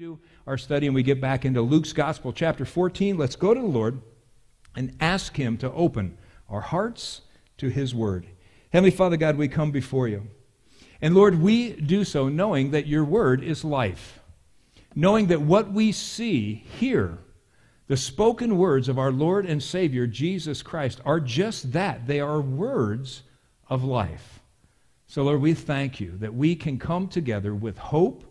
do our study and we get back into Luke's Gospel, chapter 14, let's go to the Lord and ask Him to open our hearts to His Word. Heavenly Father God, we come before you. And Lord, we do so knowing that your Word is life, knowing that what we see here, the spoken words of our Lord and Savior, Jesus Christ, are just that. They are words of life. So, Lord, we thank you that we can come together with hope,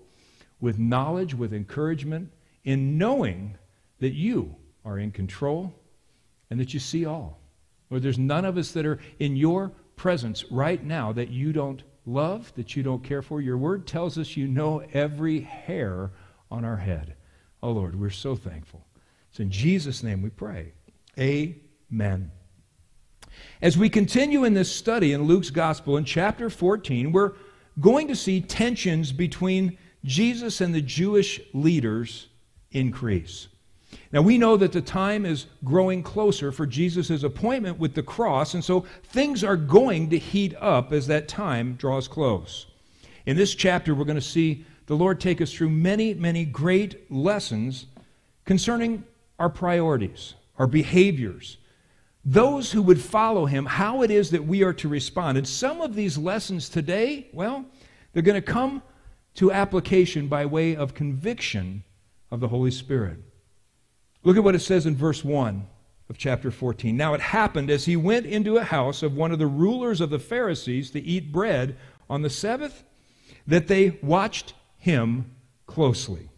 with knowledge, with encouragement, in knowing that you are in control and that you see all. Lord, there's none of us that are in your presence right now that you don't love, that you don't care for. Your word tells us you know every hair on our head. Oh, Lord, we're so thankful. It's in Jesus' name we pray. Amen. As we continue in this study in Luke's Gospel in chapter 14, we're going to see tensions between Jesus and the Jewish leaders increase. Now, we know that the time is growing closer for Jesus' appointment with the cross, and so things are going to heat up as that time draws close. In this chapter, we're going to see the Lord take us through many, many great lessons concerning our priorities, our behaviors, those who would follow him, how it is that we are to respond. And some of these lessons today, well, they're going to come to application by way of conviction of the Holy Spirit. Look at what it says in verse 1 of chapter 14. Now it happened as he went into a house of one of the rulers of the Pharisees to eat bread on the Sabbath that they watched him closely.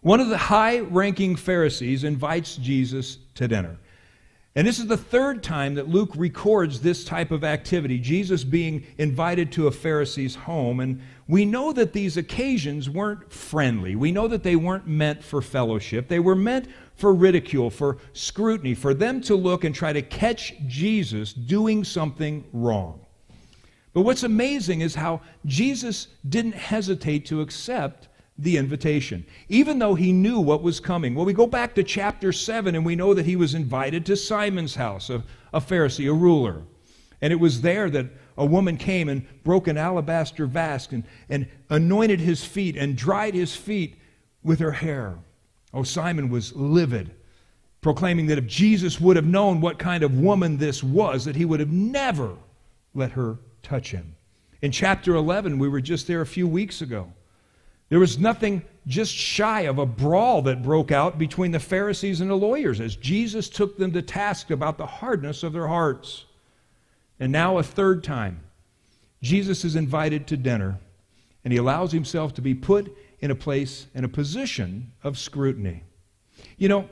One of the high ranking Pharisees invites Jesus to dinner. And this is the third time that Luke records this type of activity, Jesus being invited to a Pharisee's home. And we know that these occasions weren't friendly. We know that they weren't meant for fellowship. They were meant for ridicule, for scrutiny, for them to look and try to catch Jesus doing something wrong. But what's amazing is how Jesus didn't hesitate to accept the invitation, even though he knew what was coming. Well, we go back to chapter 7 and we know that he was invited to Simon's house, a, a Pharisee, a ruler. And it was there that a woman came and broke an alabaster vase and, and anointed his feet and dried his feet with her hair. Oh, Simon was livid, proclaiming that if Jesus would have known what kind of woman this was, that he would have never let her touch him. In chapter 11, we were just there a few weeks ago. There was nothing just shy of a brawl that broke out between the Pharisees and the lawyers as Jesus took them to task about the hardness of their hearts. And now, a third time, Jesus is invited to dinner, and he allows himself to be put in a place, in a position of scrutiny. You know,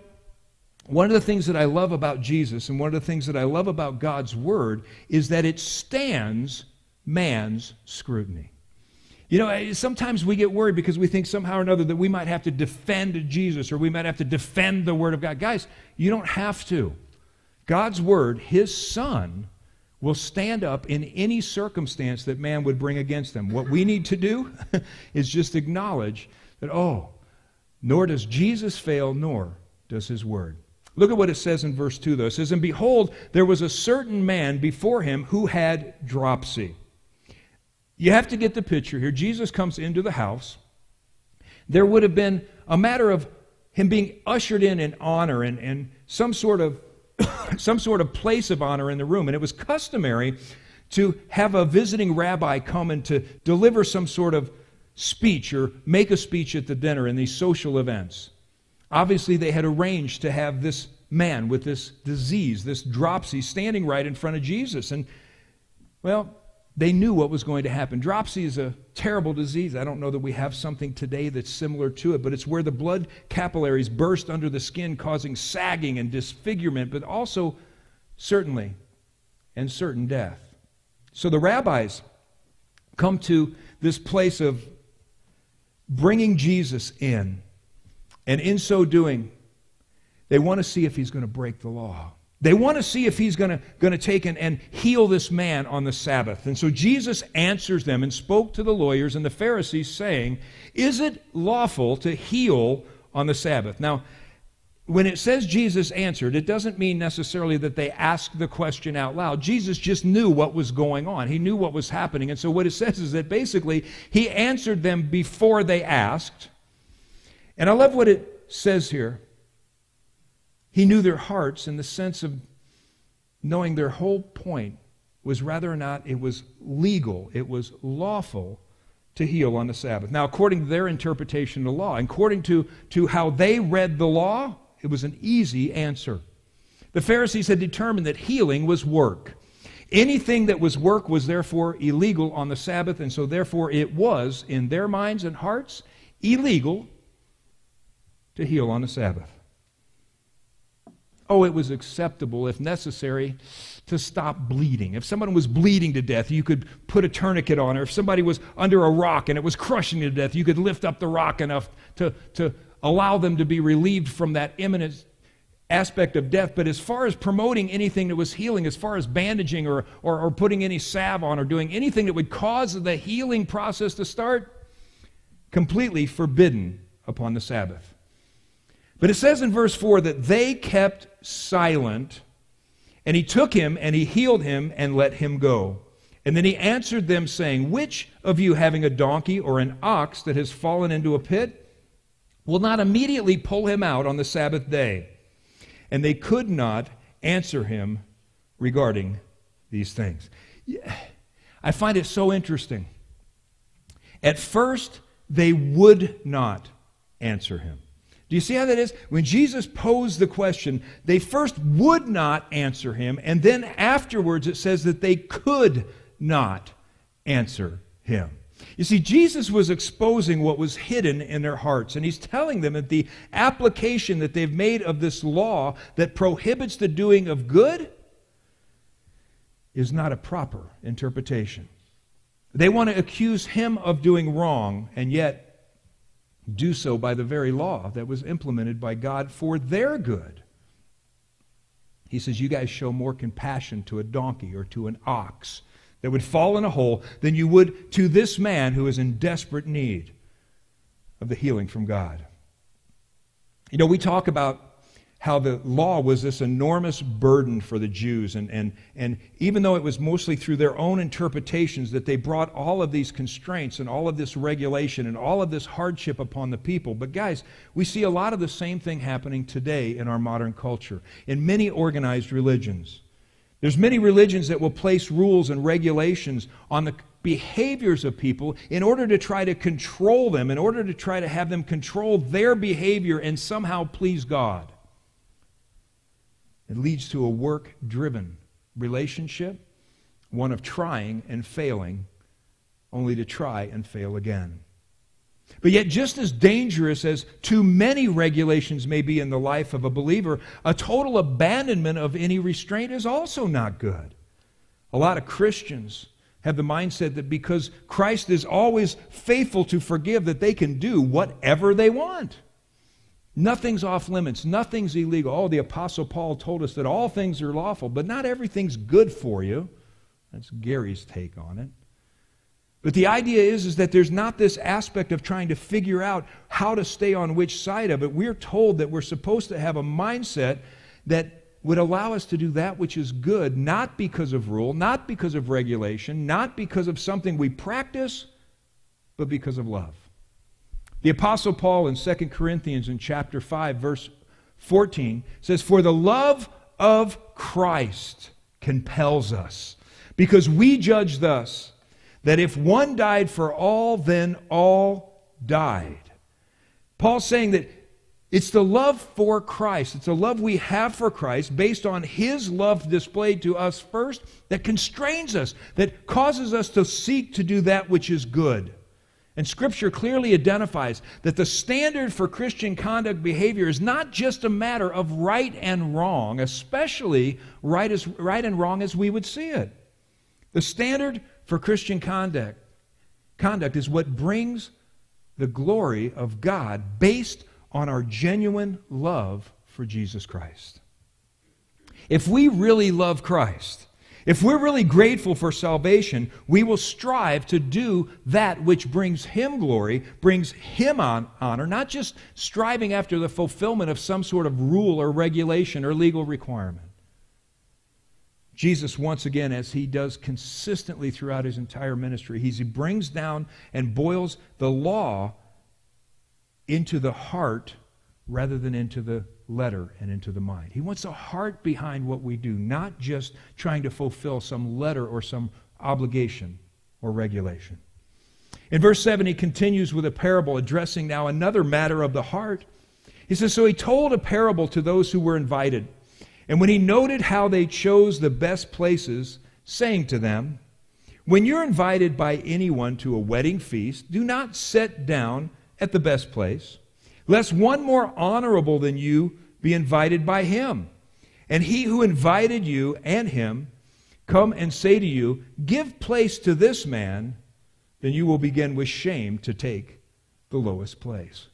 one of the things that I love about Jesus and one of the things that I love about God's Word is that it stands man's scrutiny. You know, eh, sometimes we get worried because we think somehow or another that we might have to defend Jesus or we might have to defend the Word of God. Guys, you don't have to. God's Word, His Son, will stand up in any circumstance that man would bring against them. What we need to do is just acknowledge that, oh, nor does Jesus fail, nor does His Word. Look at what it says in verse 2, though. It says, And behold, there was a certain man before him who had dropsy. You have to get the picture here. Jesus comes into the house. There would have been a matter of him being ushered in in honor and, and some sort of some sort of place of honor in the room. And it was customary to have a visiting rabbi come and to deliver some sort of speech or make a speech at the dinner in these social events. Obviously, they had arranged to have this man with this disease, this dropsy, standing right in front of Jesus. And, well, they knew what was going to happen. Dropsy is a terrible disease. I don't know that we have something today that's similar to it, but it's where the blood capillaries burst under the skin, causing sagging and disfigurement, but also certainly and certain death. So the rabbis come to this place of bringing Jesus in, and in so doing, they want to see if he's going to break the law. They want to see if he's going to take and, and heal this man on the Sabbath. And so Jesus answers them and spoke to the lawyers and the Pharisees, saying, Is it lawful to heal on the Sabbath? Now, when it says Jesus answered, it doesn't mean necessarily that they asked the question out loud. Jesus just knew what was going on, he knew what was happening. And so what it says is that basically he answered them before they asked. And I love what it says here. He knew their hearts in the sense of knowing their whole point was whether or not it was legal, it was lawful to heal on the Sabbath. Now, according to their interpretation of the law, according to, to how they read the law, it was an easy answer. The Pharisees had determined that healing was work. Anything that was work was therefore illegal on the Sabbath, and so therefore it was, in their minds and hearts, illegal to heal on the Sabbath. Oh, it was acceptable, if necessary, to stop bleeding. If someone was bleeding to death, you could put a tourniquet on her. If somebody was under a rock and it was crushing to death, you could lift up the rock enough to, to allow them to be relieved from that imminent aspect of death. But as far as promoting anything that was healing, as far as bandaging or, or, or putting any salve on or doing anything that would cause the healing process to start, completely forbidden upon the Sabbath. But it says in verse 4 that they kept silent, and he took him and he healed him and let him go. And then he answered them, saying, Which of you, having a donkey or an ox that has fallen into a pit, will not immediately pull him out on the Sabbath day? And they could not answer him regarding these things. I find it so interesting. At first, they would not answer him. Do you see how that is? When Jesus posed the question, they first would not answer him, and then afterwards it says that they could not answer him. You see, Jesus was exposing what was hidden in their hearts, and he's telling them that the application that they've made of this law that prohibits the doing of good is not a proper interpretation. They want to accuse him of doing wrong, and yet do so by the very law that was implemented by God for their good. He says, You guys show more compassion to a donkey or to an ox that would fall in a hole than you would to this man who is in desperate need of the healing from God. You know, we talk about how the law was this enormous burden for the Jews. And, and, and even though it was mostly through their own interpretations that they brought all of these constraints and all of this regulation and all of this hardship upon the people. But, guys, we see a lot of the same thing happening today in our modern culture, in many organized religions. There's many religions that will place rules and regulations on the behaviors of people in order to try to control them, in order to try to have them control their behavior and somehow please God. It leads to a work driven relationship, one of trying and failing, only to try and fail again. But yet, just as dangerous as too many regulations may be in the life of a believer, a total abandonment of any restraint is also not good. A lot of Christians have the mindset that because Christ is always faithful to forgive, that they can do whatever they want. Nothing's off limits. Nothing's illegal. Oh, the Apostle Paul told us that all things are lawful, but not everything's good for you. That's Gary's take on it. But the idea is, is that there's not this aspect of trying to figure out how to stay on which side of it. We're told that we're supposed to have a mindset that would allow us to do that which is good, not because of rule, not because of regulation, not because of something we practice, but because of love. The Apostle Paul in 2 Corinthians in chapter 5, verse 14 says, For the love of Christ compels us, because we judge thus that if one died for all, then all died. Paul's saying that it's the love for Christ, it's the love we have for Christ based on his love displayed to us first that constrains us, that causes us to seek to do that which is good. And Scripture clearly identifies that the standard for Christian conduct behavior is not just a matter of right and wrong, especially right, as, right and wrong as we would see it. The standard for Christian conduct, conduct is what brings the glory of God based on our genuine love for Jesus Christ. If we really love Christ, if we're really grateful for salvation, we will strive to do that which brings Him glory, brings Him on honor, not just striving after the fulfillment of some sort of rule or regulation or legal requirement. Jesus, once again, as he does consistently throughout his entire ministry, he brings down and boils the law into the heart rather than into the letter and into the mind. He wants a heart behind what we do, not just trying to fulfill some letter or some obligation or regulation. In verse 7, he continues with a parable addressing now another matter of the heart. He says, So he told a parable to those who were invited. And when he noted how they chose the best places, saying to them, When you're invited by anyone to a wedding feast, do not sit down at the best place, lest one more honorable than you be invited by him. And he who invited you and him come and say to you, Give place to this man, then you will begin with shame to take the lowest place.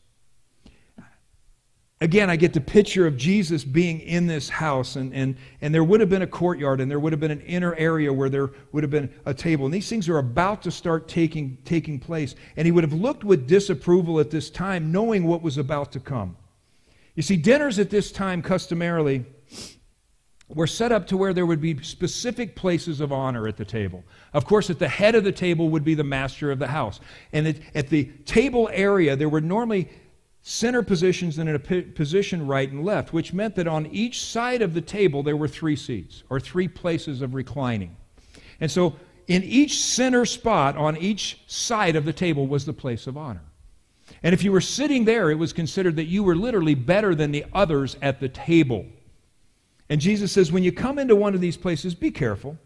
Again, I get the picture of Jesus being in this house, and, and, and there would have been a courtyard, and there would have been an inner area where there would have been a table. And these things are about to start taking, taking place. And he would have looked with disapproval at this time, knowing what was about to come. You see, dinners at this time customarily were set up to where there would be specific places of honor at the table. Of course, at the head of the table would be the master of the house. And at, at the table area, there were normally center positions and in a position right and left, which meant that on each side of the table there were three seats or three places of reclining. And so in each center spot on each side of the table was the place of honor. And if you were sitting there, it was considered that you were literally better than the others at the table. And Jesus says, when you come into one of these places, be careful.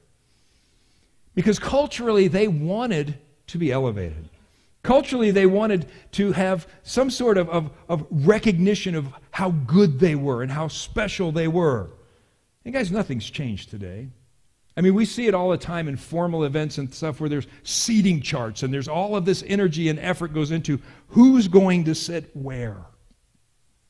Because culturally, they wanted to be elevated. Culturally, they wanted to have some sort of, of, of, recognition of how good they were and how special they were. And guys, nothing's changed today. I mean, we see it all the time in formal events and stuff where there's seating charts and there's all of this energy and effort goes into who's going to sit where.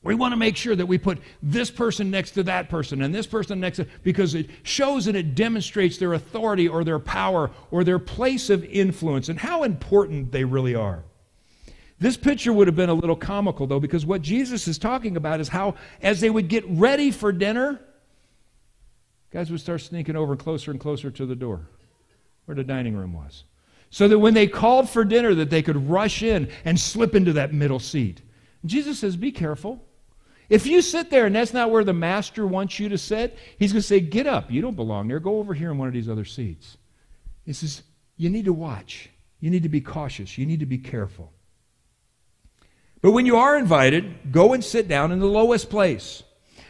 We want to make sure that we put this person next to that person and this person next to because it shows and it demonstrates their authority or their power or their place of influence and how important they really are. This picture would have been a little comical though because what Jesus is talking about is how as they would get ready for dinner, guys would start sneaking over closer and closer to the door where the dining room was. So that when they called for dinner that they could rush in and slip into that middle seat. Jesus says, "Be careful." If you sit there and that's not where the master wants you to sit, he's going to say, Get up. You don't belong there. Go over here in one of these other seats. He says, You need to watch. You need to be cautious. You need to be careful. But when you are invited, go and sit down in the lowest place,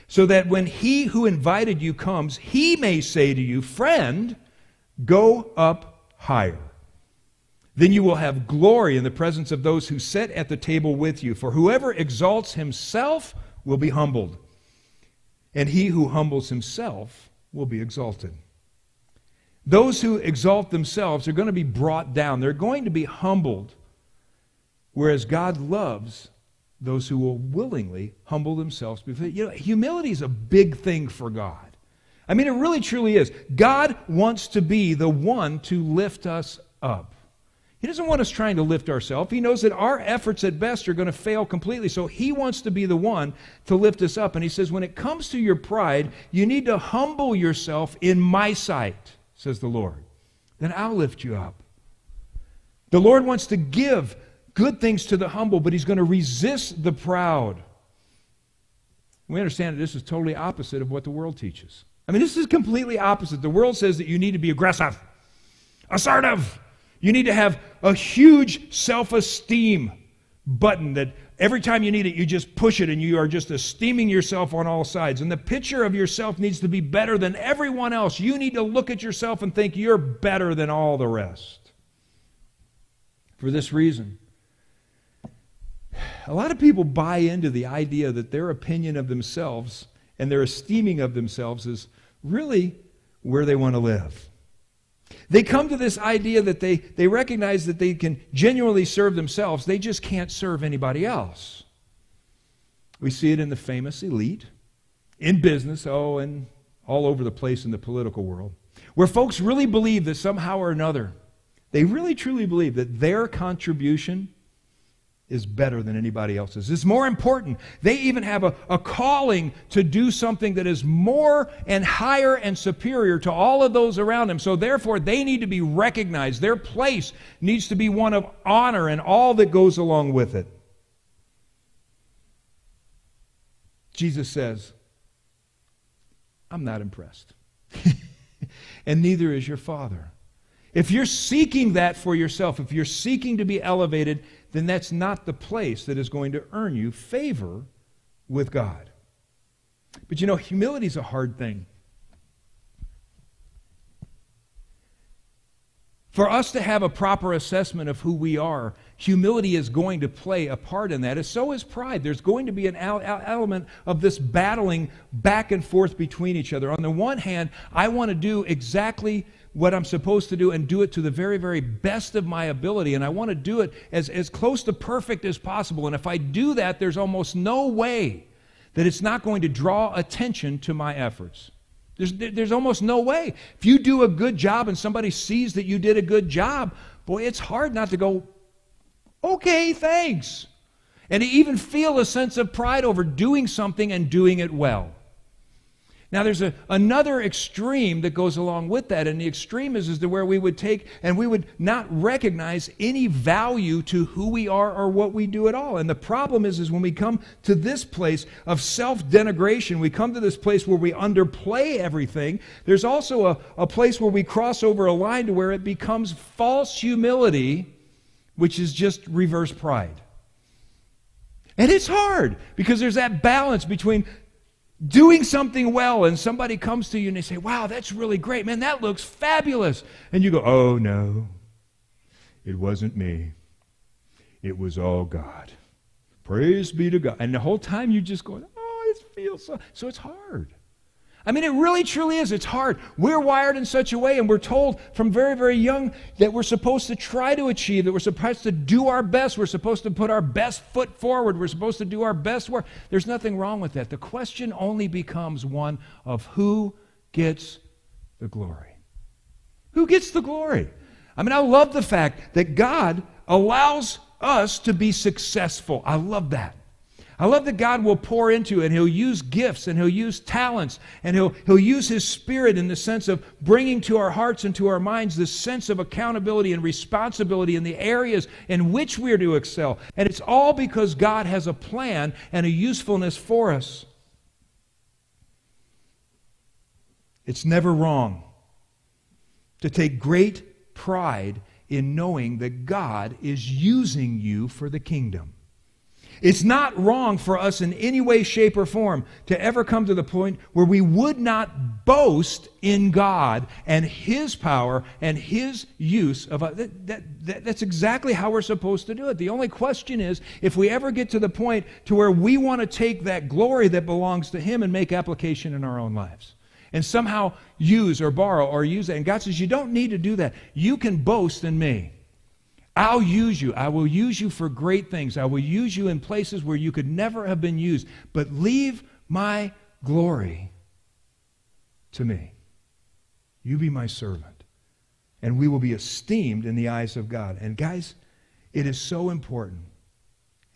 so that when he who invited you comes, he may say to you, Friend, go up higher. Then you will have glory in the presence of those who sit at the table with you. For whoever exalts himself will be humbled, and he who humbles himself will be exalted. Those who exalt themselves are going to be brought down. They're going to be humbled, whereas God loves those who will willingly humble themselves. before You know, humility is a big thing for God. I mean, it really truly is. God wants to be the one to lift us up. He doesn't want us trying to lift ourselves. He knows that our efforts at best are going to fail completely. So he wants to be the one to lift us up. And he says, when it comes to your pride, you need to humble yourself in my sight, says the Lord. Then I'll lift you up. The Lord wants to give good things to the humble, but he's going to resist the proud. We understand that this is totally opposite of what the world teaches. I mean, this is completely opposite. The world says that you need to be aggressive, assertive, you need to have a huge self esteem button that every time you need it, you just push it and you are just esteeming yourself on all sides. And the picture of yourself needs to be better than everyone else. You need to look at yourself and think you're better than all the rest. For this reason, a lot of people buy into the idea that their opinion of themselves and their esteeming of themselves is really where they want to live. They come to this idea that they, they recognize that they can genuinely serve themselves, they just can't serve anybody else. We see it in the famous elite, in business, oh, and all over the place in the political world, where folks really believe that somehow or another, they really truly believe that their contribution is better than anybody else's. It's more important. They even have a, a calling to do something that is more and higher and superior to all of those around them. So, therefore, they need to be recognized. Their place needs to be one of honor and all that goes along with it. Jesus says, I'm not impressed. and neither is your Father. If you're seeking that for yourself, if you're seeking to be elevated, then that's not the place that is going to earn you favor with God. But you know, humility is a hard thing. For us to have a proper assessment of who we are, humility is going to play a part in that. So is pride. There's going to be an element of this battling back and forth between each other. On the one hand, I want to do exactly what I'm supposed to do and do it to the very, very best of my ability. And I want to do it as, as close to perfect as possible. And if I do that, there's almost no way that it's not going to draw attention to my efforts. There's, there's almost no way. If you do a good job and somebody sees that you did a good job, boy, it's hard not to go, okay, thanks. And to even feel a sense of pride over doing something and doing it well. Now, there's a, another extreme that goes along with that, and the extreme is, is to where we would take and we would not recognize any value to who we are or what we do at all. And the problem is, is when we come to this place of self denigration, we come to this place where we underplay everything, there's also a, a place where we cross over a line to where it becomes false humility, which is just reverse pride. And it's hard because there's that balance between doing something well and somebody comes to you and they say, Wow, that's really great. Man, that looks fabulous. And you go, Oh, no, it wasn't me. It was all God. Praise be to God. And the whole time you're just going, Oh, it feels so. So it's hard. I mean, it really truly is. It's hard. We're wired in such a way, and we're told from very, very young that we're supposed to try to achieve, that we're supposed to do our best. We're supposed to put our best foot forward. We're supposed to do our best work. There's nothing wrong with that. The question only becomes one of who gets the glory. Who gets the glory? I mean, I love the fact that God allows us to be successful. I love that. I love that God will pour into it and He'll use gifts and He'll use talents and He'll, he'll use His Spirit in the sense of bringing to our hearts and to our minds this sense of accountability and responsibility in the areas in which we're to excel. And it's all because God has a plan and a usefulness for us. It's never wrong to take great pride in knowing that God is using you for the kingdom. It's not wrong for us in any way, shape, or form to ever come to the point where we would not boast in God and His power and His use of us. That, that, that, that's exactly how we're supposed to do it. The only question is if we ever get to the point to where we want to take that glory that belongs to Him and make application in our own lives and somehow use or borrow or use it. And God says, You don't need to do that. You can boast in me. I'll use you. I will use you for great things. I will use you in places where you could never have been used. But leave my glory to me. You be my servant. And we will be esteemed in the eyes of God. And guys, it is so important.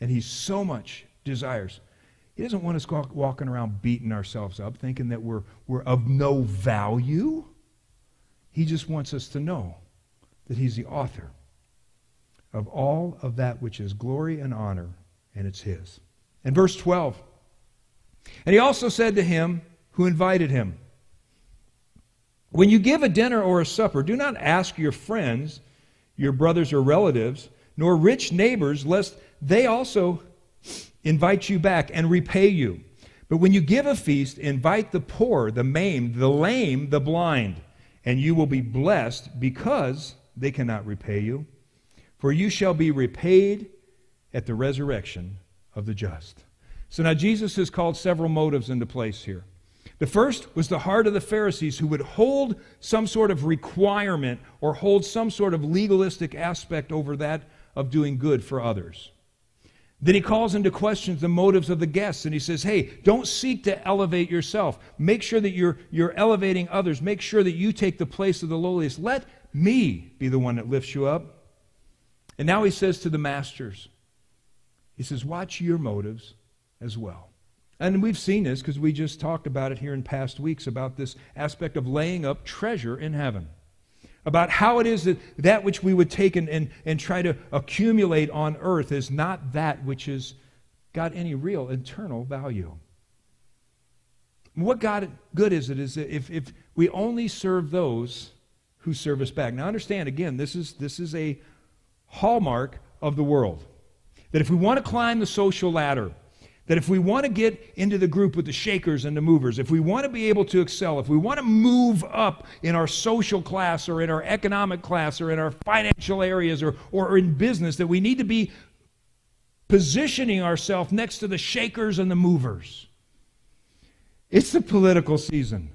And He so much desires. He doesn't want us walking around beating ourselves up, thinking that we're, we're of no value. He just wants us to know that He's the author of all of that which is glory and honor, and it's his. And verse 12. And he also said to him who invited him, When you give a dinner or a supper, do not ask your friends, your brothers or relatives, nor rich neighbors, lest they also invite you back and repay you. But when you give a feast, invite the poor, the maimed, the lame, the blind, and you will be blessed because they cannot repay you for you shall be repaid at the resurrection of the just. So now Jesus has called several motives into place here. The first was the heart of the Pharisees who would hold some sort of requirement or hold some sort of legalistic aspect over that of doing good for others. Then he calls into question the motives of the guests and he says, Hey, don't seek to elevate yourself. Make sure that you're, you're elevating others. Make sure that you take the place of the lowliest. Let me be the one that lifts you up. And now he says to the masters, he says, watch your motives as well. And we've seen this because we just talked about it here in past weeks about this aspect of laying up treasure in heaven. About how it is that that which we would take and, and, and try to accumulate on earth is not that which has got any real internal value. What God, good is it is if, if we only serve those who serve us back. Now understand, again, this is, this is a hallmark of the world. That if we want to climb the social ladder, that if we want to get into the group with the shakers and the movers, if we want to be able to excel, if we want to move up in our social class or in our economic class or in our financial areas or, or in business, that we need to be positioning ourselves next to the shakers and the movers. It's the political season.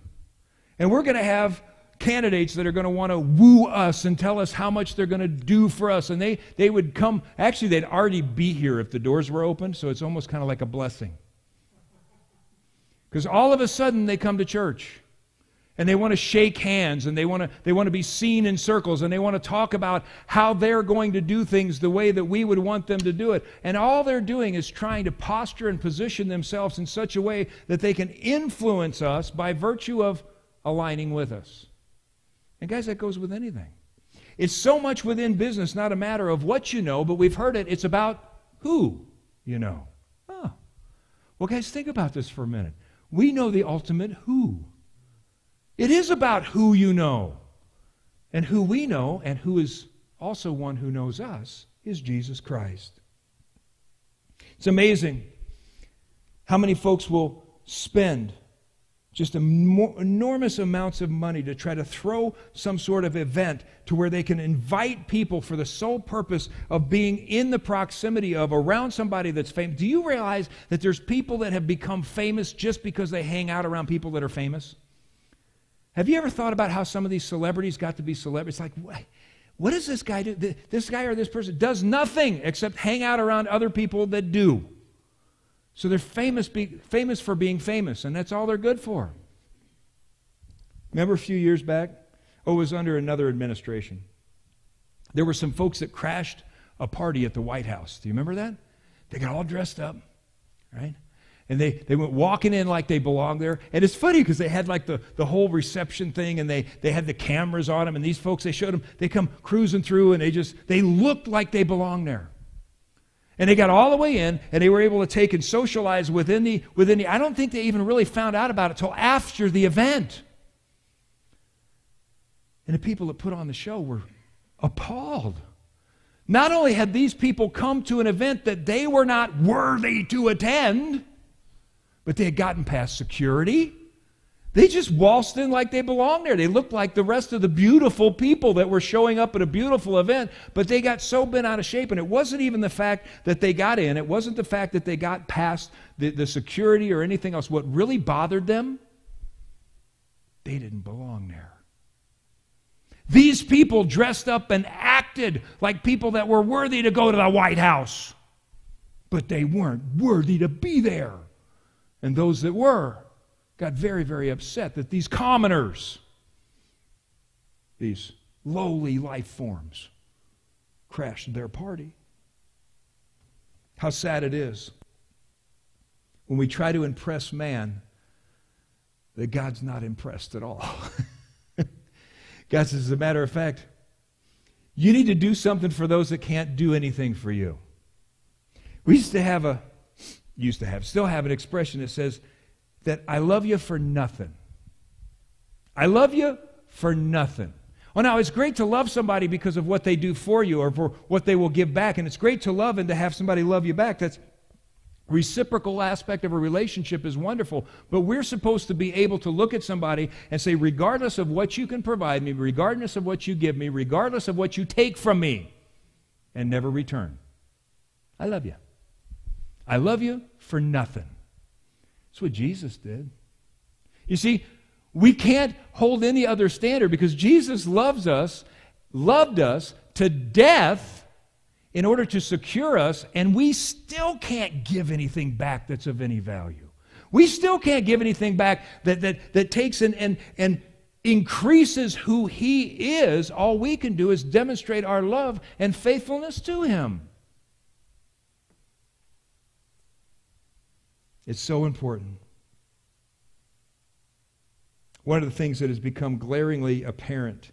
And we're going to have candidates that are going to want to woo us and tell us how much they're going to do for us. And they, they would come, actually, they'd already be here if the doors were open, so it's almost kind of like a blessing. Because all of a sudden they come to church and they want to shake hands and they want to they want to be seen in circles and they want to talk about how they're going to do things the way that we would want them to do it and all they're doing is trying to posture and position themselves in such a way that they can influence us by virtue of aligning with us and guys, that goes with anything. It's so much within business, not a matter of what you know, but we've heard it. It's about who you know. Oh. Well, guys, think about this for a minute. We know the ultimate who. It is about who you know. And who we know, and who is also one who knows us, is Jesus Christ. It's amazing how many folks will spend just enormous amounts of money to try to throw some sort of event to where they can invite people for the sole purpose of being in the proximity of around somebody that's famous. Do you realize that there's people that have become famous just because they hang out around people that are famous? Have you ever thought about how some of these celebrities got to be celebrities? Like, what, what does this guy do? This guy or this person does nothing except hang out around other people that do. So they're famous, be, famous for being famous, and that's all they're good for. Remember a few years back? Oh, it was under another administration. There were some folks that crashed a party at the White House. Do you remember that? They got all dressed up, right? And they, they went walking in like they belonged there. And it's funny because they had like the, the whole reception thing and they, they had the cameras on them. And these folks, they showed them, they come cruising through and they just, they looked like they belonged there. And they got all the way in, and they were able to take and socialize within the, within the. I don't think they even really found out about it until after the event. And the people that put on the show were appalled. Not only had these people come to an event that they were not worthy to attend, but they had gotten past security. They just waltzed in like they belonged there. They looked like the rest of the beautiful people that were showing up at a beautiful event, but they got so bent out of shape. And it wasn't even the fact that they got in, it wasn't the fact that they got past the, the security or anything else. What really bothered them, they didn't belong there. These people dressed up and acted like people that were worthy to go to the White House, but they weren't worthy to be there. And those that were, got very, very upset that these commoners, these lowly life forms, crashed their party. How sad it is when we try to impress man that God's not impressed at all. God says, as a matter of fact, you need to do something for those that can't do anything for you. We used to have a, used to have, still have an expression that says, that I love you for nothing. I love you for nothing. Well, now it's great to love somebody because of what they do for you or for what they will give back. And it's great to love and to have somebody love you back. That's reciprocal aspect of a relationship is wonderful. But we're supposed to be able to look at somebody and say, regardless of what you can provide me, regardless of what you give me, regardless of what you take from me, and never return. I love you. I love you for nothing. That's what Jesus did. You see, we can't hold any other standard because Jesus loves us, loved us to death in order to secure us, and we still can't give anything back that's of any value. We still can't give anything back that, that, that takes and, and, and increases who He is. All we can do is demonstrate our love and faithfulness to Him. It's so important. One of the things that has become glaringly apparent.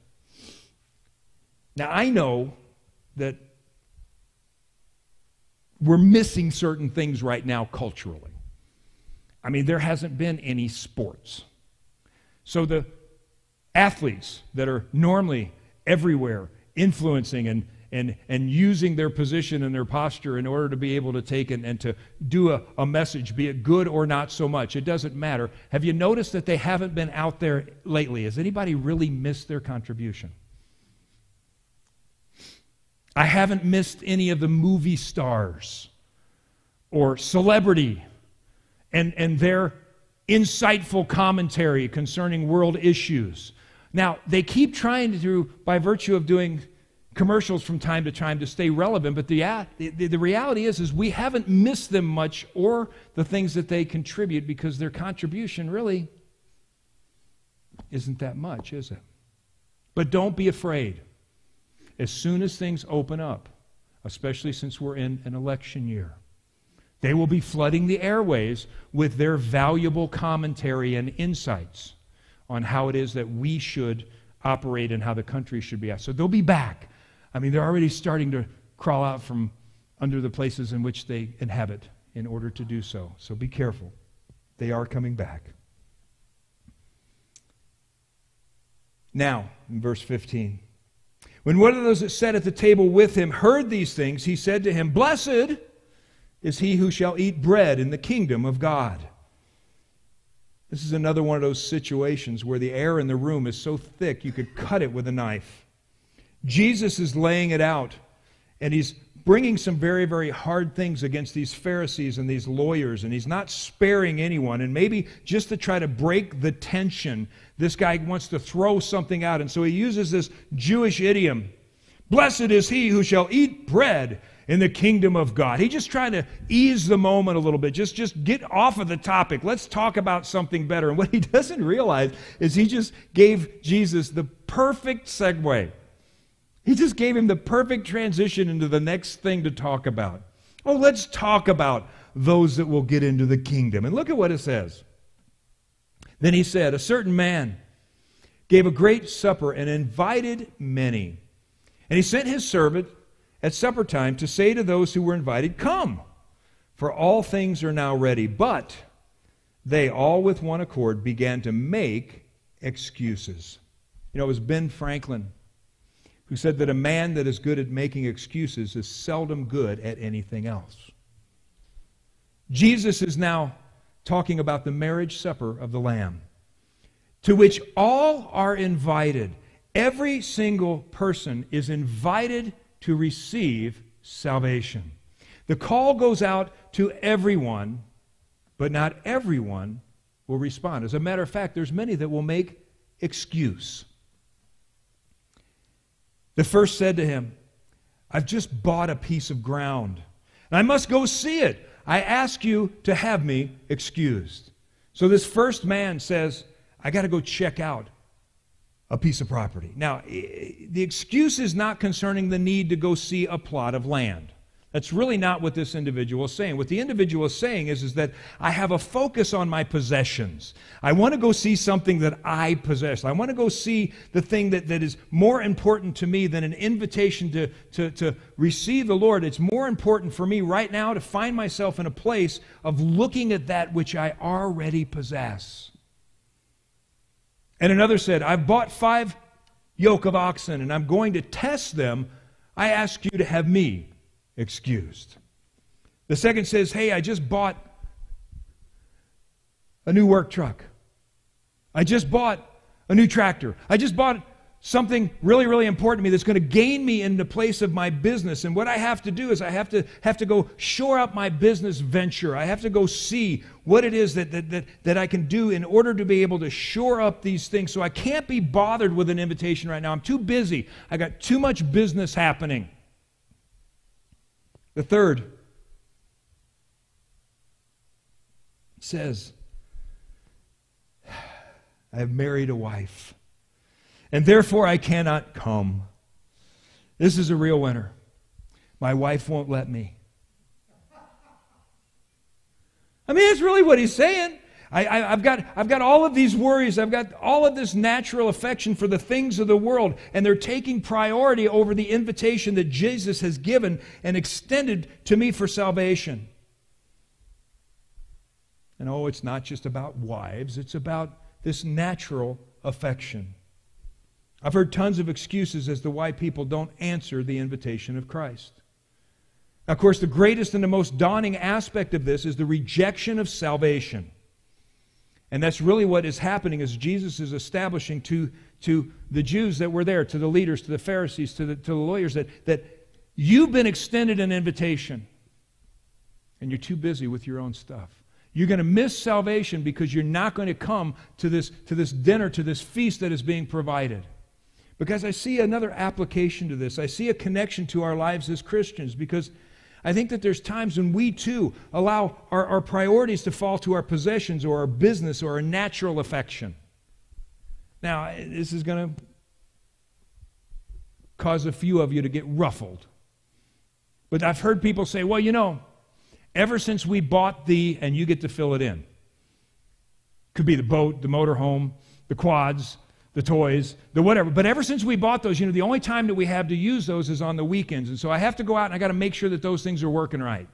Now, I know that we're missing certain things right now culturally. I mean, there hasn't been any sports. So the athletes that are normally everywhere influencing and, and, and using their position and their posture in order to be able to take and, and to do a, a message, be it good or not so much, it doesn't matter. Have you noticed that they haven't been out there lately? Has anybody really missed their contribution? I haven't missed any of the movie stars or celebrity and, and their insightful commentary concerning world issues. Now, they keep trying to, do by virtue of doing commercials from time to time to stay relevant, but the, the, the reality is, is we haven't missed them much or the things that they contribute because their contribution really isn't that much, is it? But don't be afraid. As soon as things open up, especially since we're in an election year, they will be flooding the airways with their valuable commentary and insights on how it is that we should operate and how the country should be. So they'll be back. I mean, they're already starting to crawl out from under the places in which they inhabit in order to do so. So be careful. They are coming back. Now, in verse 15. When one of those that sat at the table with him heard these things, he said to him, Blessed is he who shall eat bread in the kingdom of God. This is another one of those situations where the air in the room is so thick you could cut it with a knife. Jesus is laying it out, and he's bringing some very, very hard things against these Pharisees and these lawyers, and he's not sparing anyone. And maybe just to try to break the tension, this guy wants to throw something out. And so he uses this Jewish idiom Blessed is he who shall eat bread in the kingdom of God. He's just trying to ease the moment a little bit. Just, just get off of the topic. Let's talk about something better. And what he doesn't realize is he just gave Jesus the perfect segue. He just gave him the perfect transition into the next thing to talk about. Oh, let's talk about those that will get into the kingdom. And look at what it says. Then he said, A certain man gave a great supper and invited many. And he sent his servant at supper time to say to those who were invited, Come, for all things are now ready. But they all with one accord began to make excuses. You know, it was Ben Franklin who said that a man that is good at making excuses is seldom good at anything else. Jesus is now talking about the marriage supper of the Lamb, to which all are invited. Every single person is invited to receive salvation. The call goes out to everyone, but not everyone will respond. As a matter of fact, there's many that will make excuse. The first said to him, I've just bought a piece of ground, and I must go see it. I ask you to have me excused. So this first man says, I got to go check out a piece of property. Now, the excuse is not concerning the need to go see a plot of land. That's really not what this individual is saying. What the individual is saying is, is that I have a focus on my possessions. I want to go see something that I possess. I want to go see the thing that, that is more important to me than an invitation to, to, to receive the Lord. It's more important for me right now to find myself in a place of looking at that which I already possess. And another said, I've bought five yoke of oxen and I'm going to test them. I ask you to have me excused. The second says, Hey, I just bought a new work truck. I just bought a new tractor. I just bought something really, really important to me that's going to gain me in the place of my business. And what I have to do is I have to have to go shore up my business venture. I have to go see what it is that, that, that, that I can do in order to be able to shore up these things. So I can't be bothered with an invitation right now. I'm too busy. I got too much business happening. The third says, I have married a wife and therefore I cannot come. This is a real winner. My wife won't let me. I mean, that's really what he's saying. I, have got, I've got all of these worries. I've got all of this natural affection for the things of the world, and they're taking priority over the invitation that Jesus has given and extended to me for salvation. And oh, it's not just about wives, it's about this natural affection. I've heard tons of excuses as to why people don't answer the invitation of Christ. Of course, the greatest and the most daunting aspect of this is the rejection of salvation. And that's really what is happening as Jesus is establishing to, to the Jews that were there, to the leaders, to the Pharisees, to the, to the lawyers, that, that you've been extended an invitation and you're too busy with your own stuff. You're going to miss salvation because you're not going to come to this, to this dinner, to this feast that is being provided. Because I see another application to this. I see a connection to our lives as Christians because I think that there's times when we too allow our, our priorities to fall to our possessions or our business or our natural affection. Now, this is going to cause a few of you to get ruffled. But I've heard people say, well, you know, ever since we bought the, and you get to fill it in. Could be the boat, the motorhome, the quads, the toys, the whatever. But ever since we bought those, you know, the only time that we have to use those is on the weekends. And so I have to go out and I got to make sure that those things are working right.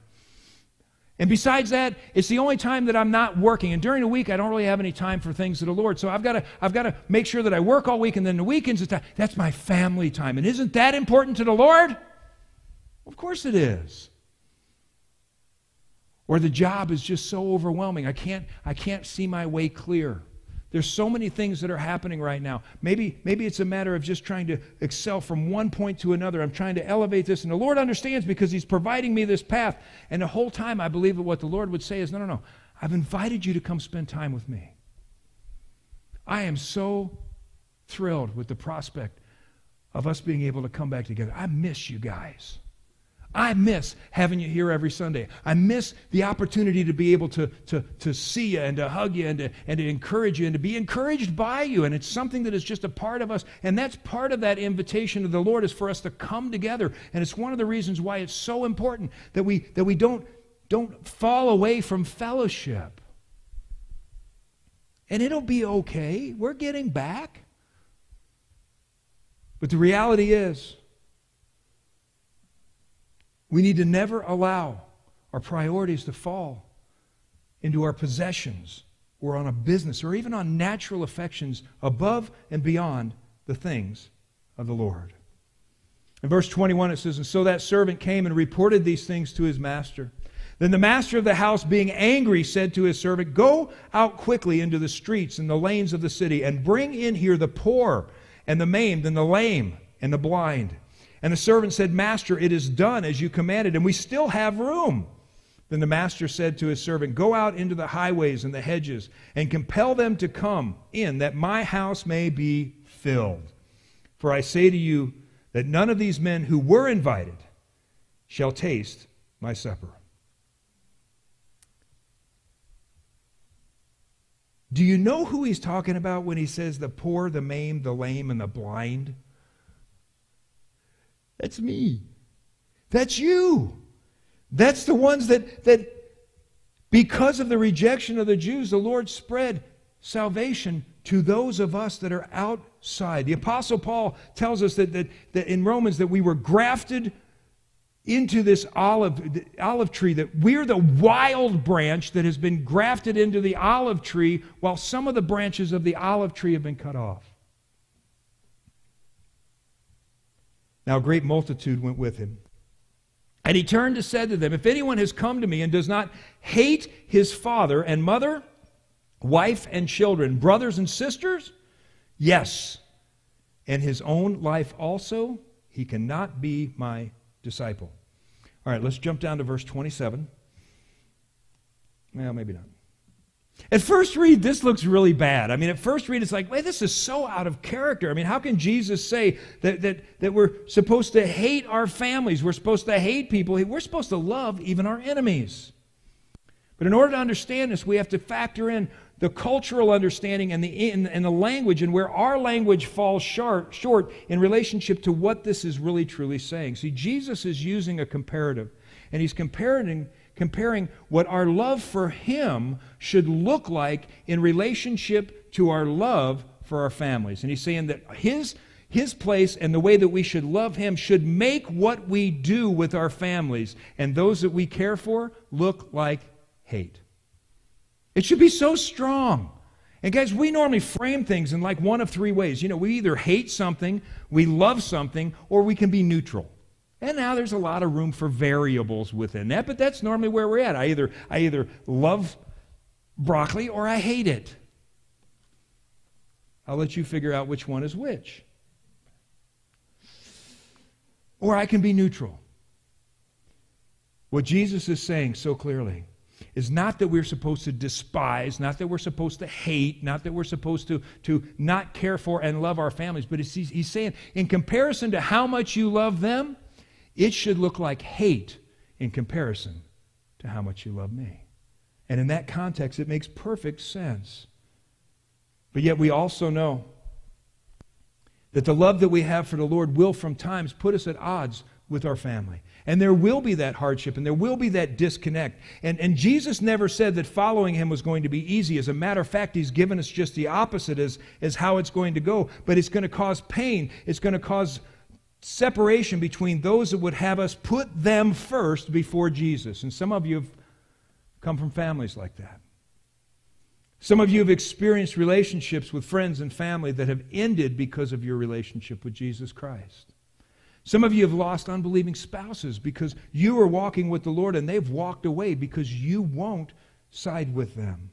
And besides that, it's the only time that I'm not working. And during the week, I don't really have any time for things of the Lord. So I've got to, I've got to make sure that I work all week, and then the weekends, time. that's my family time. And isn't that important to the Lord? Of course it is. Or the job is just so overwhelming. I can't, I can't see my way clear. There's so many things that are happening right now. Maybe, maybe it's a matter of just trying to excel from one point to another. I'm trying to elevate this, and the Lord understands because He's providing me this path. And the whole time, I believe that what the Lord would say is, No, no, no. I've invited you to come spend time with me. I am so thrilled with the prospect of us being able to come back together. I miss you guys. I miss having you here every Sunday. I miss the opportunity to be able to, to, to see you and to hug you and to, and to encourage you and to be encouraged by you. And it's something that is just a part of us. And that's part of that invitation of the Lord is for us to come together. And it's one of the reasons why it's so important that we, that we don't, don't fall away from fellowship. And it'll be okay. We're getting back. But the reality is, we need to never allow our priorities to fall into our possessions or on a business or even on natural affections above and beyond the things of the Lord. In verse 21, it says, And so that servant came and reported these things to his master. Then the master of the house, being angry, said to his servant, Go out quickly into the streets and the lanes of the city, and bring in here the poor, and the maimed, and the lame, and the blind. And the servant said, Master, it is done as you commanded, and we still have room. Then the master said to his servant, Go out into the highways and the hedges, and compel them to come in, that my house may be filled. For I say to you that none of these men who were invited shall taste my supper. Do you know who he's talking about when he says the poor, the maimed, the lame, and the blind? That's me. That's you. That's the ones that, that because of the rejection of the Jews, the Lord spread salvation to those of us that are outside. The Apostle Paul tells us that, that, that in Romans that we were grafted into this olive, olive tree, that we're the wild branch that has been grafted into the olive tree while some of the branches of the olive tree have been cut off. Now a great multitude went with him. And he turned and said to them, If anyone has come to me and does not hate his father and mother, wife and children, brothers and sisters, yes, and his own life also, he cannot be my disciple. All right, let's jump down to verse 27. Well, maybe not. At first read, this looks really bad. I mean, at first read, it's like, wait, this is so out of character. I mean, how can Jesus say that, that, that we're supposed to hate our families? We're supposed to hate people. We're supposed to love even our enemies. But in order to understand this, we have to factor in the cultural understanding and the, and, and the language and where our language falls short, short in relationship to what this is really truly saying. See, Jesus is using a comparative, and he's comparing comparing what our love for Him should look like in relationship to our love for our families. And He's saying that His his place and the way that we should love Him should make what we do with our families and those that we care for look like hate. It should be so strong. And guys, we normally frame things in like one of three ways. You know, we either hate something, we love something, or we can be neutral. And now there's a lot of room for variables within that, but that's normally where we're at. I either I either love broccoli or I hate it. I'll let you figure out which one is which. Or I can be neutral. What Jesus is saying so clearly is not that we're supposed to despise, not that we're supposed to hate, not that we're supposed to, to not care for and love our families, but he's, he's saying, in comparison to how much you love them, it should look like hate in comparison to how much you love me. And in that context, it makes perfect sense. But yet, we also know that the love that we have for the Lord will, from times, put us at odds with our family. And there will be that hardship and there will be that disconnect. And, and Jesus never said that following him was going to be easy. As a matter of fact, he's given us just the opposite as, as how it's going to go. But it's going to cause pain, it's going to cause separation between those that would have us put them first before Jesus. And some of you have come from families like that. Some of you have experienced relationships with friends and family that have ended because of your relationship with Jesus Christ. Some of you have lost unbelieving spouses because you are walking with the Lord and they've walked away because you won't side with them.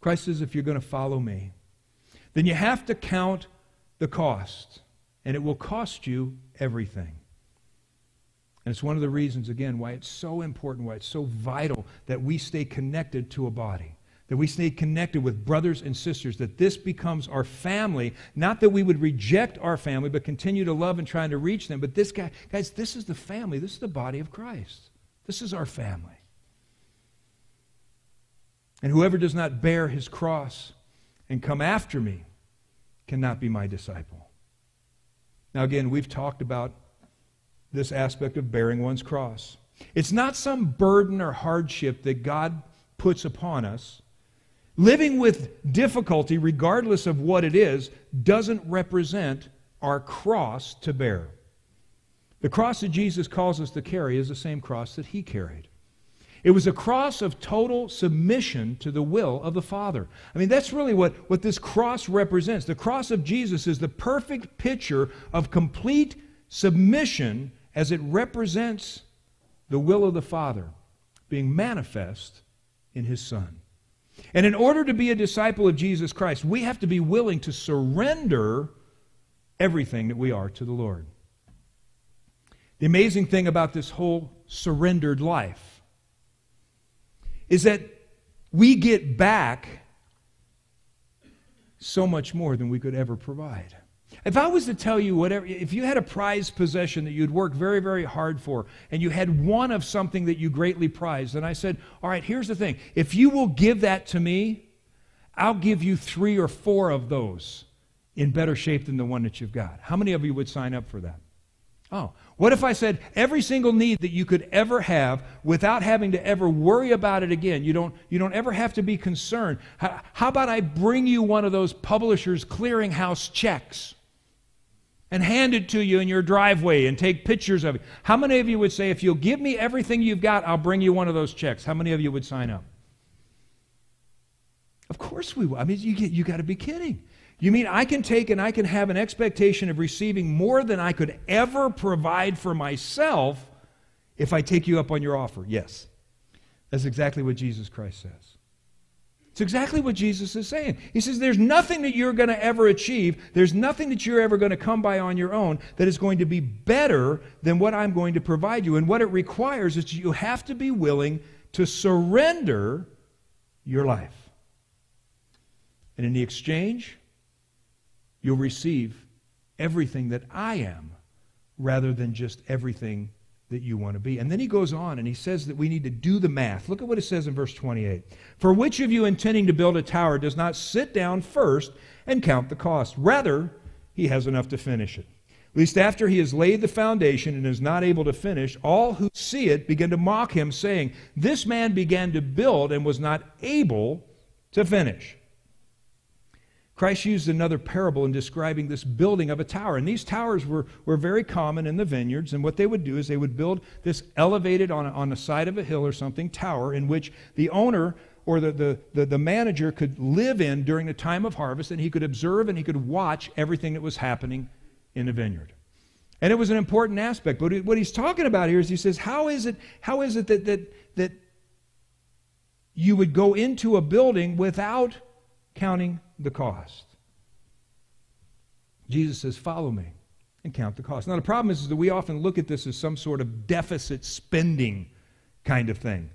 Christ says, if you're going to follow me, then you have to count the cost, and it will cost you everything. And it's one of the reasons, again, why it's so important, why it's so vital that we stay connected to a body that we stay connected with brothers and sisters, that this becomes our family. Not that we would reject our family, but continue to love and trying to reach them. But this guy, guys, this is the family. This is the body of Christ. This is our family. And whoever does not bear his cross and come after me cannot be my disciple. Now, again, we've talked about this aspect of bearing one's cross. It's not some burden or hardship that God puts upon us Living with difficulty, regardless of what it is, doesn't represent our cross to bear. The cross that Jesus calls us to carry is the same cross that he carried. It was a cross of total submission to the will of the Father. I mean, that's really what, what this cross represents. The cross of Jesus is the perfect picture of complete submission as it represents the will of the Father being manifest in his Son. And in order to be a disciple of Jesus Christ, we have to be willing to surrender everything that we are to the Lord. The amazing thing about this whole surrendered life is that we get back so much more than we could ever provide. If I was to tell you whatever, if you had a prized possession that you'd worked very, very hard for, and you had one of something that you greatly prized, and I said, All right, here's the thing. If you will give that to me, I'll give you three or four of those in better shape than the one that you've got. How many of you would sign up for that? Oh, what if I said every single need that you could ever have without having to ever worry about it again? You don't, you don't ever have to be concerned. How, how about I bring you one of those Publishers Clearing House checks? and hand it to you in your driveway and take pictures of it. How many of you would say, if you'll give me everything you've got, I'll bring you one of those checks? How many of you would sign up? Of course we will. I mean, you, you got to be kidding. You mean I can take and I can have an expectation of receiving more than I could ever provide for myself if I take you up on your offer? Yes. That's exactly what Jesus Christ says. It's exactly what Jesus is saying. He says, There's nothing that you're going to ever achieve, there's nothing that you're ever going to come by on your own that is going to be better than what I'm going to provide you. And what it requires is you have to be willing to surrender your life. And in the exchange, you'll receive everything that I am rather than just everything that you want to be. And then he goes on and he says that we need to do the math. Look at what it says in verse 28. For which of you intending to build a tower does not sit down first and count the cost? Rather, he has enough to finish it. At least after he has laid the foundation and is not able to finish, all who see it begin to mock him, saying, This man began to build and was not able to finish. Christ used another parable in describing this building of a tower. And these towers were, were very common in the vineyards. And what they would do is they would build this elevated on, on the side of a hill or something tower in which the owner or the, the, the, the, manager could live in during the time of harvest and he could observe and he could watch everything that was happening in the vineyard. And it was an important aspect. But what he's talking about here is he says, How is it, how is it that, that, that you would go into a building without counting the cost? Jesus says, Follow me and count the cost. Now, the problem is, is that we often look at this as some sort of deficit spending kind of thing.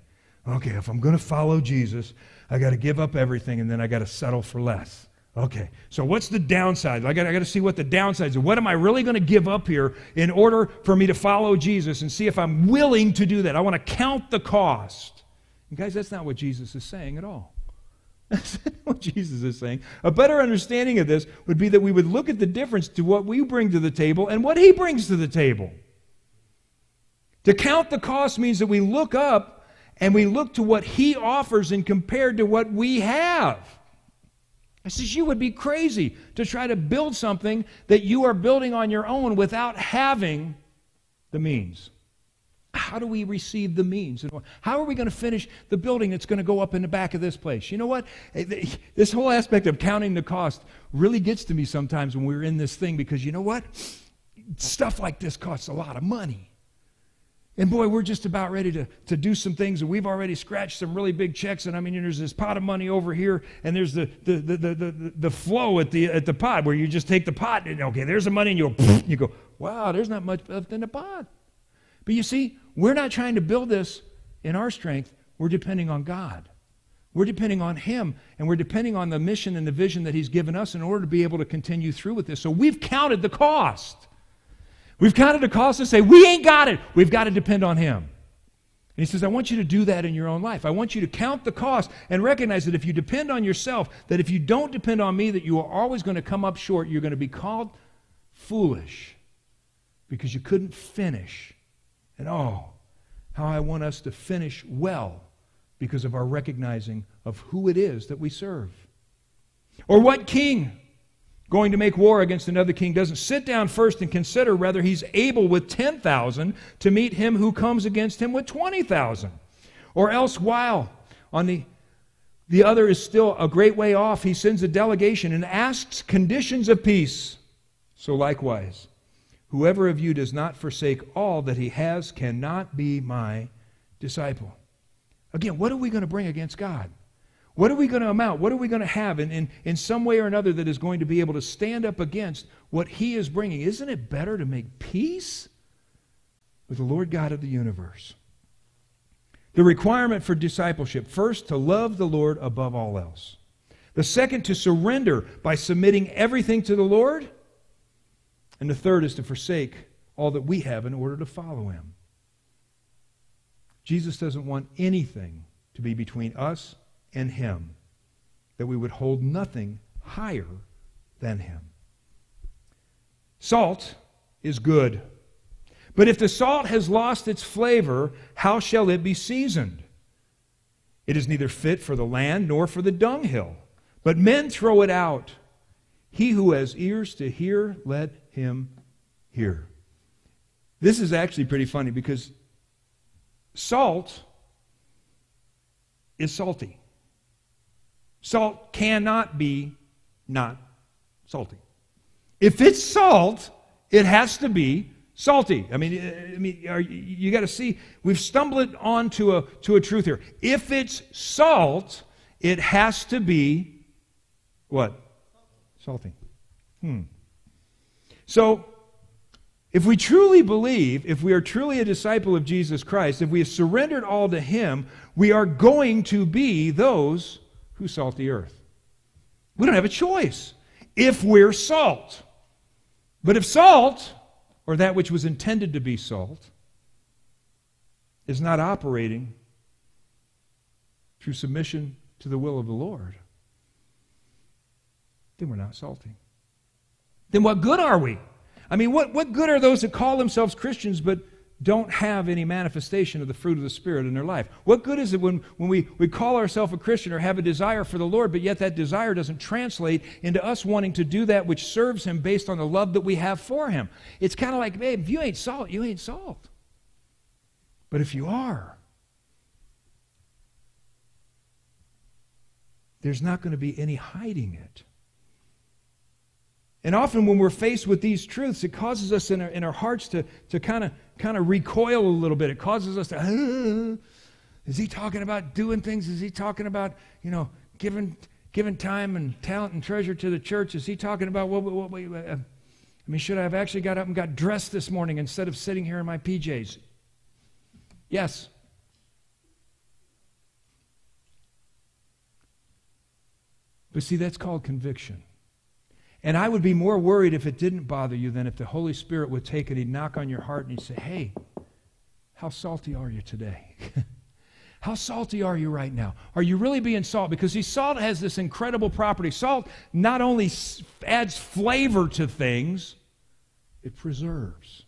Okay, if I'm going to follow Jesus, I got to give up everything and then I got to settle for less. Okay, so what's the downside? I got, I got to see what the downsides are. What am I really going to give up here in order for me to follow Jesus and see if I'm willing to do that? I want to count the cost. And guys, that's not what Jesus is saying at all. That's what Jesus is saying. A better understanding of this would be that we would look at the difference to what we bring to the table and what he brings to the table. To count the cost means that we look up and we look to what he offers and compared to what we have. I says, You would be crazy to try to build something that you are building on your own without having the means. How do we receive the means? How are we going to finish the building that's going to go up in the back of this place? You know what? Eh, this whole aspect of counting the cost really gets to me sometimes when we're in this thing because you know what? Stuff like this costs a lot of money. And boy, we're just about ready to, to do some things, and we've already scratched some really big checks. And I mean, there's this pot of money over here, and there's the, the, the, the, the, flow at the, at the pot where you just take the pot, and okay, there's the money, and you go, you go, wow, there's not much left in the pot. But you see, we're not trying to build this in our strength, we're depending on God. We're depending on Him, and we're depending on the mission and the vision that He's given us in order to be able to continue through with this. So we've counted the cost. We've counted the cost to say, we ain't got it. We've got to depend on Him. And he says, I want you to do that in your own life. I want you to count the cost and recognize that if you depend on yourself, that if you don't depend on me, that you are always going to come up short. You're going to be called foolish because you couldn't finish. And oh, how I want us to finish well because of our recognizing of who it is that we serve. Or what king going to make war against another king doesn't sit down first and consider whether he's able with 10,000 to meet him who comes against him with 20,000. Or else, while on the the other is still a great way off, he sends a delegation and asks conditions of peace. So likewise, whoever of you does not forsake all that he has cannot be my disciple. Again, what are we going to bring against God? What are we going to amount? What are we going to have in, in, in some way or another that is going to be able to stand up against what He is bringing? Isn't it better to make peace with the Lord God of the universe? The requirement for discipleship first, to love the Lord above all else. The second, to surrender by submitting everything to the Lord. And the third is to forsake all that we have in order to follow Him. Jesus doesn't want anything to be between us and Him, that we would hold nothing higher than Him. Salt is good. But if the salt has lost its flavor, how shall it be seasoned? It is neither fit for the land nor for the dunghill, but men throw it out. He who has ears to hear, let him hear. This is actually pretty funny because salt is salty. Salt cannot be not salty. If it's salt, it has to be salty. I mean, I mean, you got to see we've stumbled onto a to a truth here. If it's salt, it has to be what? Salty. Hmm. So, if we truly believe, if we are truly a disciple of Jesus Christ, if we have surrendered all to Him, we are going to be those who salt the earth. We don't have a choice if we're salt. But if salt, or that which was intended to be salt, is not operating through submission to the will of the Lord, then we're not salty. Then what good are we? I mean, what, what good are those that call themselves Christians but don't have any manifestation of the fruit of the Spirit in their life. What good is it when, when we, we call ourselves a Christian or have a desire for the Lord, but yet that desire doesn't translate into us wanting to do that which serves Him based on the love that we have for Him? It's kind of like, babe, if you ain't salt, you ain't salt. But if you are, there's not going to be any hiding it. And often when we're faced with these truths, it causes us in our, in our hearts to, to kind of kind of recoil a little bit. It causes us to, is he talking about doing things? Is he talking about, you know, giving, giving time and talent and treasure to the church? Is he talking about what, what, what uh, I mean, should I have actually got up and got dressed this morning instead of sitting here in my PJs? Yes. But see, that's called conviction. And I would be more worried if it didn't bother you than if the Holy Spirit would take it, he'd knock on your heart and he'd say, Hey, how salty are you today? How salty are you right now? Are you really being salt? Because see, salt has this incredible property. Salt not only adds flavor to things, it preserves.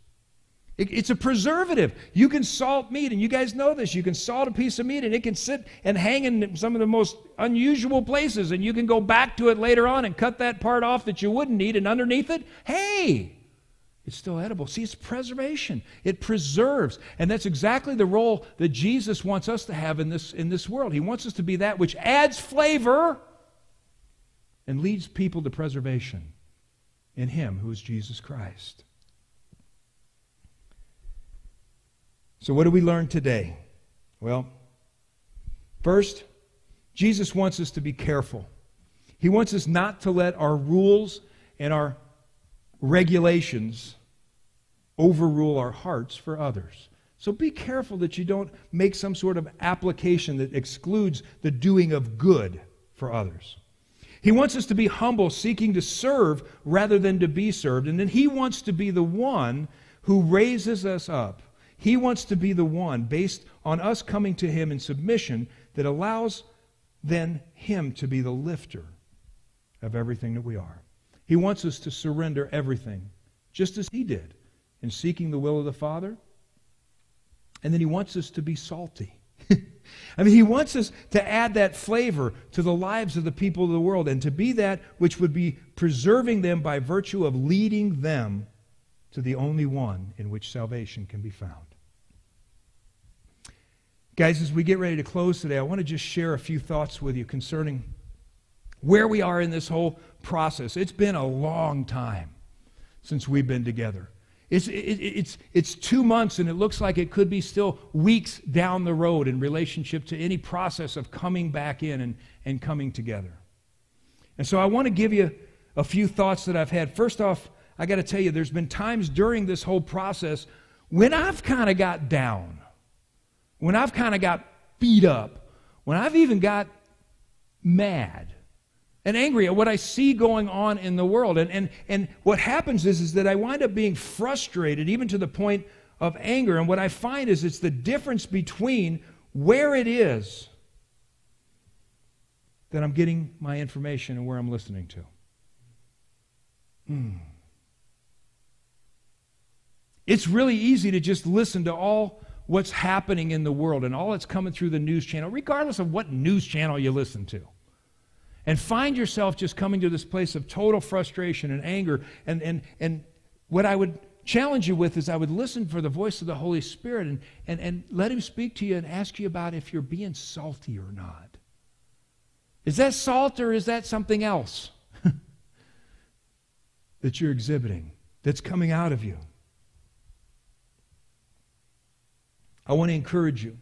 It, it's a preservative. You can salt meat, and you guys know this. You can salt a piece of meat, and it can sit and hang in some of the most unusual places, and you can go back to it later on and cut that part off that you wouldn't eat, and underneath it, hey, it's still edible. See, it's preservation. It preserves. And that's exactly the role that Jesus wants us to have in this, in this world. He wants us to be that which adds flavor and leads people to preservation in Him who is Jesus Christ. So, what do we learn today? Well, first, Jesus wants us to be careful. He wants us not to let our rules and our regulations overrule our hearts for others. So be careful that you don't make some sort of application that excludes the doing of good for others. He wants us to be humble, seeking to serve rather than to be served. And then He wants to be the one who raises us up he wants to be the one, based on us coming to Him in submission, that allows then Him to be the lifter of everything that we are. He wants us to surrender everything, just as He did in seeking the will of the Father. And then He wants us to be salty. I mean, He wants us to add that flavor to the lives of the people of the world and to be that which would be preserving them by virtue of leading them to the only one in which salvation can be found. Guys, as we get ready to close today, I want to just share a few thoughts with you concerning where we are in this whole process. It's been a long time since we've been together. It's, it, it's, it's two months, and it looks like it could be still weeks down the road in relationship to any process of coming back in and, and coming together. And so I want to give you a few thoughts that I've had. First off, I got to tell you, there's been times during this whole process when I've kind of got down when I've kind of got beat up, when I've even got mad and angry at what I see going on in the world. And, and, and what happens is, is that I wind up being frustrated, even to the point of anger. And what I find is it's the difference between where it is that I'm getting my information and where I'm listening to. Hmm. It's really easy to just listen to all what's happening in the world and all that's coming through the news channel, regardless of what news channel you listen to. And find yourself just coming to this place of total frustration and anger. And, and, and what I would challenge you with is I would listen for the voice of the Holy Spirit and, and, and let Him speak to you and ask you about if you're being salty or not. Is that salt or is that something else that you're exhibiting that's coming out of you? I want to encourage you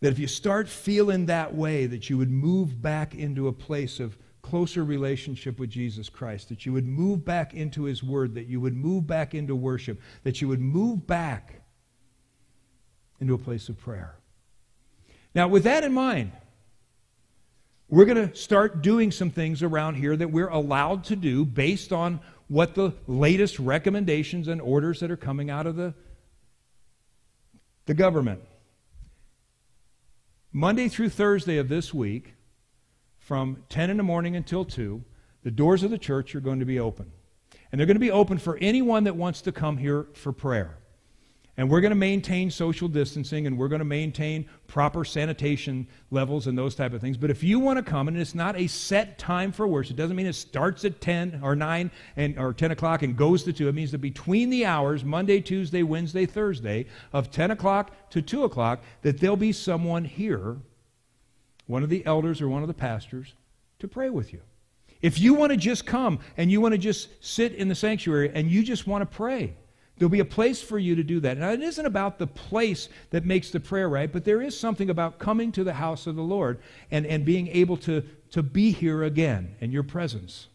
that if you start feeling that way, that you would move back into a place of closer relationship with Jesus Christ, that you would move back into His Word, that you would move back into worship, that you would move back into a place of prayer. Now, with that in mind, we're going to start doing some things around here that we're allowed to do based on what the latest recommendations and orders that are coming out of the the government. Monday through Thursday of this week, from 10 in the morning until 2, the doors of the church are going to be open. And they're going to be open for anyone that wants to come here for prayer. And we're going to maintain social distancing and we're going to maintain proper sanitation levels and those type of things. But if you want to come, and it's not a set time for worship, it doesn't mean it starts at 10 or 9 and, or 10 o'clock and goes to 2. It means that between the hours, Monday, Tuesday, Wednesday, Thursday, of 10 o'clock to 2 o'clock, that there'll be someone here one of the elders or one of the pastors to pray with you. If you want to just come and you want to just sit in the sanctuary and you just want to pray, there'll be a place for you to do that. Now, it isn't about the place that makes the prayer right, but there is something about coming to the house of the Lord and, and being able to, to be here again in your presence.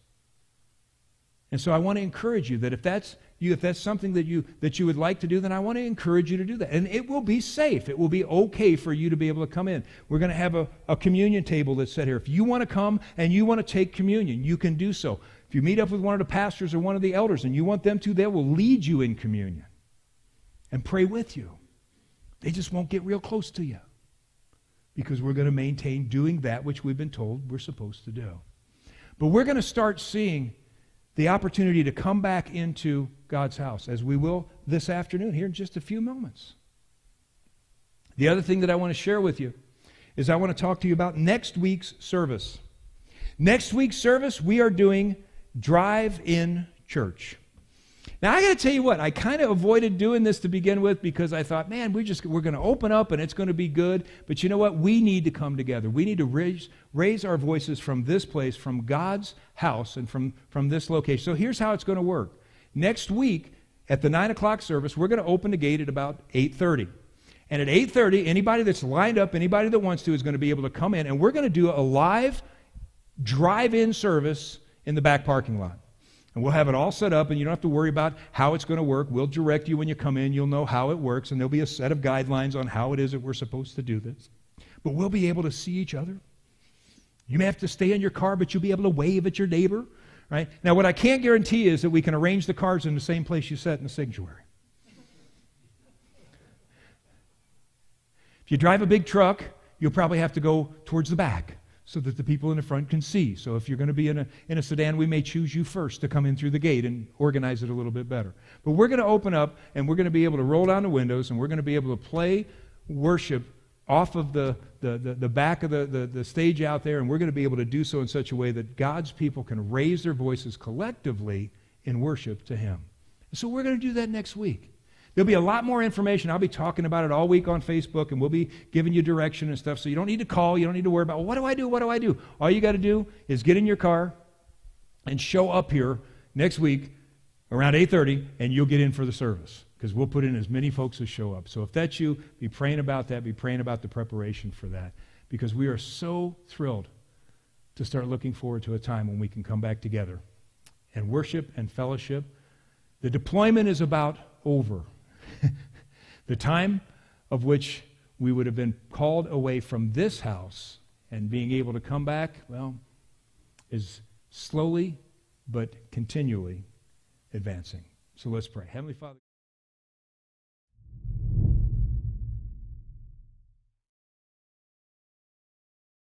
And so I want to encourage you that if that's you, if that's something that you that you would like to do, then I want to encourage you to do that. And it will be safe. It will be okay for you to be able to come in. We're going to have a, a communion table that's set here. If you want to come and you want to take communion, you can do so. If you meet up with one of the pastors or one of the elders and you want them to, they will lead you in communion and pray with you. They just won't get real close to you because we're going to maintain doing that which we've been told we're supposed to do. But we're going to start seeing the opportunity to come back into God's house, as we will this afternoon, here in just a few moments. The other thing that I want to share with you is I want to talk to you about next week's service. Next week's service, we are doing Drive In Church. Now I got to tell you what, I kind of avoided doing this to begin with because I thought, man, we just we're going to open up and it's going to be good. But you know what? We need to come together. We need to raise raise our voices from this place, from God's house, and from from this location. So here's how it's going to work. Next week at the nine o'clock service, we're going to open the gate at about eight thirty. And at 8:30, anybody that's lined up, anybody that wants to, is going to be able to come in, and we're going to do a live drive-in service in the back parking lot. And we'll have it all set up, and you don't have to worry about how it's going to work. We'll direct you when you come in. You'll know how it works, and there'll be a set of guidelines on how it is that we're supposed to do this. But we'll be able to see each other. You may have to stay in your car, but you'll be able to wave at your neighbor. Right? Now, what I can't guarantee is that we can arrange the cars in the same place you sat in the sanctuary. If you drive a big truck, you'll probably have to go towards the back so that the people in the front can see. So if you're going to be in a, in a sedan, we may choose you first to come in through the gate and organize it a little bit better. But we're going to open up and we're going to be able to roll down the windows and we're going to be able to play worship off of the, the, the, the back of the, the, the stage out there, and we're going to be able to do so in such a way that God's people can raise their voices collectively in worship to Him. So we're going to do that next week. There'll be a lot more information. I'll be talking about it all week on Facebook, and we'll be giving you direction and stuff. So you don't need to call. You don't need to worry about, well, what do I do? What do I do? All you got to do is get in your car and show up here next week around 8.30, and you'll get in for the service because we'll put in as many folks as show up. So if that's you, be praying about that. Be praying about the preparation for that because we are so thrilled to start looking forward to a time when we can come back together and worship and fellowship. The deployment is about over. the time of which we would have been called away from this house and being able to come back, well, is slowly but continually advancing. So let's pray. Heavenly Father.